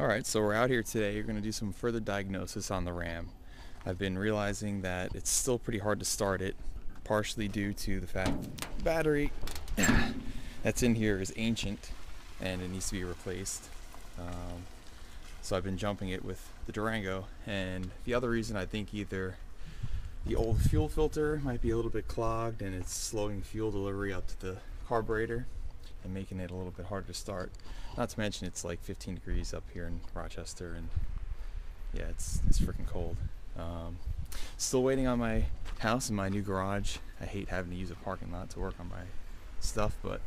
Alright, so we're out here today. You're going to do some further diagnosis on the RAM. I've been realizing that it's still pretty hard to start it, partially due to the fact the battery that's in here is ancient and it needs to be replaced. Um, so I've been jumping it with the Durango. And the other reason I think either the old fuel filter might be a little bit clogged and it's slowing fuel delivery up to the carburetor and making it a little bit harder to start. Not to mention it's like 15 degrees up here in Rochester and yeah, it's, it's freaking cold. Um, still waiting on my house and my new garage. I hate having to use a parking lot to work on my stuff, but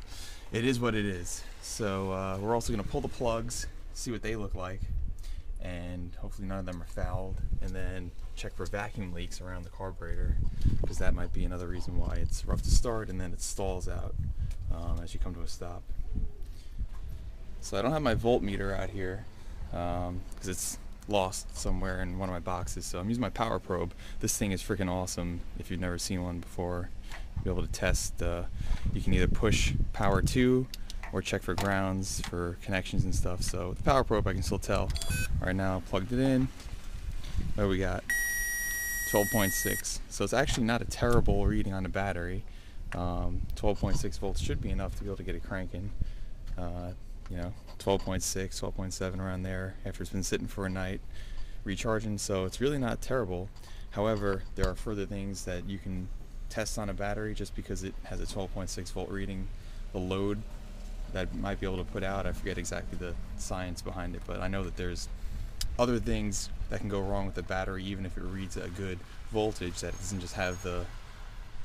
it is what it is. So uh, we're also going to pull the plugs, see what they look like, and hopefully none of them are fouled, and then check for vacuum leaks around the carburetor, because that might be another reason why it's rough to start and then it stalls out um, as you come to a stop. So I don't have my voltmeter out here because um, it's lost somewhere in one of my boxes. So I'm using my power probe. This thing is freaking awesome. If you've never seen one before, you'll be able to test. Uh, you can either push power to or check for grounds for connections and stuff. So with the power probe, I can still tell. Right now, plugged it in. What we got? 12.6. So it's actually not a terrible reading on the battery. 12.6 um, volts should be enough to be able to get it cranking. Uh, you know, 12.6, 12.7 around there after it's been sitting for a night recharging. So it's really not terrible. However, there are further things that you can test on a battery just because it has a 12.6 volt reading. The load that might be able to put out, I forget exactly the science behind it, but I know that there's other things that can go wrong with the battery even if it reads a good voltage that doesn't just have the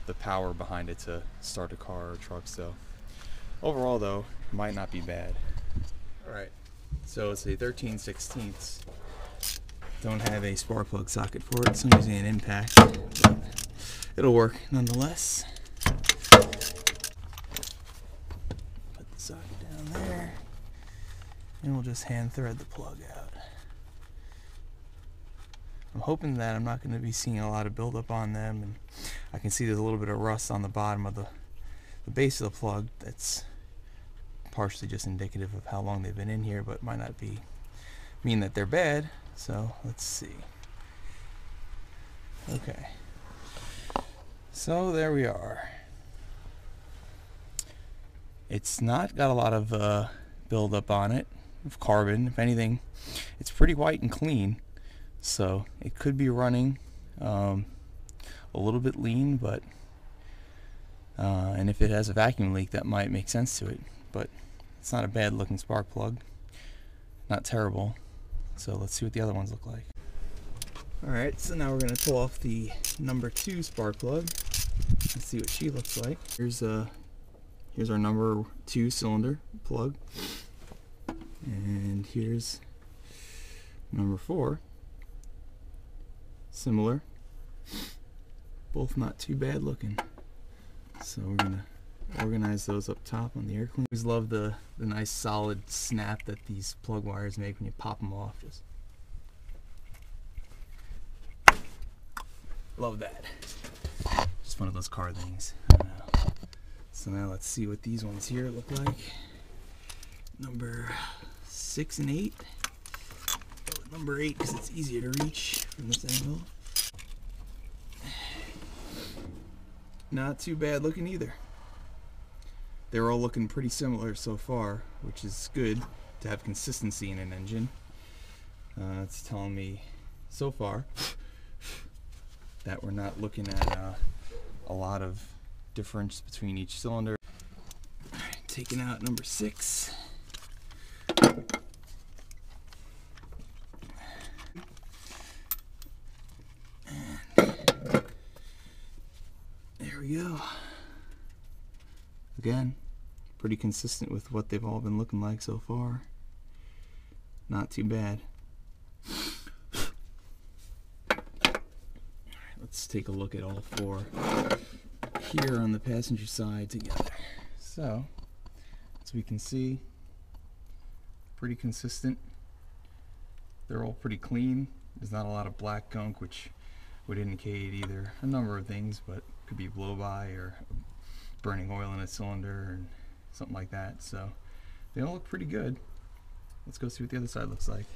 the power behind it to start a car or truck so overall though might not be bad Alright, so it's a 13 16ths. Don't have a spark plug socket for it, so I'm using an impact. it'll work nonetheless. Put the socket down there, and we'll just hand thread the plug out. I'm hoping that I'm not going to be seeing a lot of buildup on them, and I can see there's a little bit of rust on the bottom of the, the base of the plug that's partially just indicative of how long they've been in here, but might not be mean that they're bad. So let's see. Okay. So there we are. It's not got a lot of uh, buildup on it of carbon. If anything, it's pretty white and clean. So it could be running um, a little bit lean, but uh, and if it has a vacuum leak, that might make sense to it. But it's not a bad looking spark plug. Not terrible. So let's see what the other ones look like. Alright, so now we're going to pull off the number two spark plug. Let's see what she looks like. Here's uh, here's our number two cylinder plug. And here's number four. Similar. Both not too bad looking. So we're to organize those up top on the air cleaner. Always love the, the nice solid snap that these plug wires make when you pop them off. Just love that. Just one of those car things. So now let's see what these ones here look like. Number six and eight. Number eight because it's easier to reach from this angle. Not too bad looking either they're all looking pretty similar so far, which is good to have consistency in an engine. Uh, it's telling me so far that we're not looking at uh, a lot of difference between each cylinder. taking out number six. there we go again, pretty consistent with what they've all been looking like so far. Not too bad. let's take a look at all four here on the passenger side together. So, as we can see, pretty consistent. They're all pretty clean. There's not a lot of black gunk, which would indicate either a number of things, but could be blow by or burning oil in a cylinder and something like that. So they all look pretty good. let's go see what the other side looks like.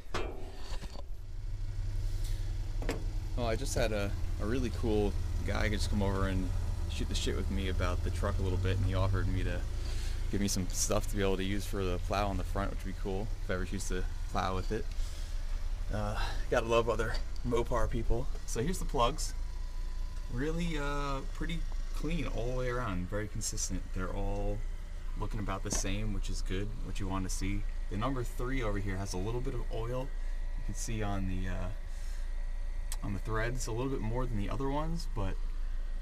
Well, I just had a, a really cool guy just come over and shoot the shit with me about the truck a little bit, and he offered me to give me some stuff to be able to use for the plow on the front, which would be cool if I ever choose to plow with it. Uh, gotta love other Mopar people. So here's the plugs. Really uh, pretty clean all the way around, very consistent. They're all looking about the same, which is good, what you want to see. The number three over here has a little bit of oil. You can see on the uh, on the threads a little bit more than the other ones, but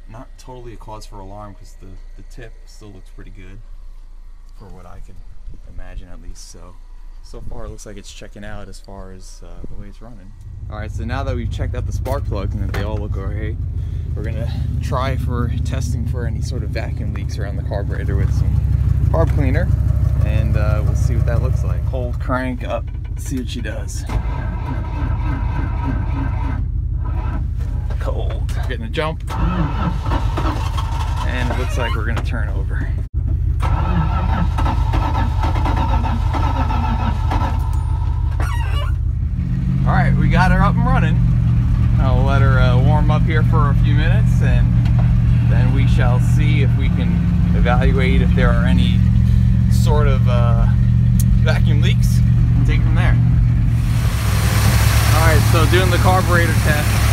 not totally a cause for alarm because the, the tip still looks pretty good for what I could imagine at least. So, so far it looks like it's checking out as far as uh, the way it's running. All right, so now that we've checked out the spark plugs and that they all look okay, we're gonna try for testing for any sort of vacuum leaks around the carburetor with some carb cleaner and uh, we'll see what that looks like. Hold crank up, see what she does. Cold. Getting a jump. And it looks like we're gonna turn over. All right, we got her up and running. I'll let her uh, warm up here for a few minutes and then we shall see if we can evaluate if there are any sort of uh, vacuum leaks and take from there. All right, so doing the carburetor test.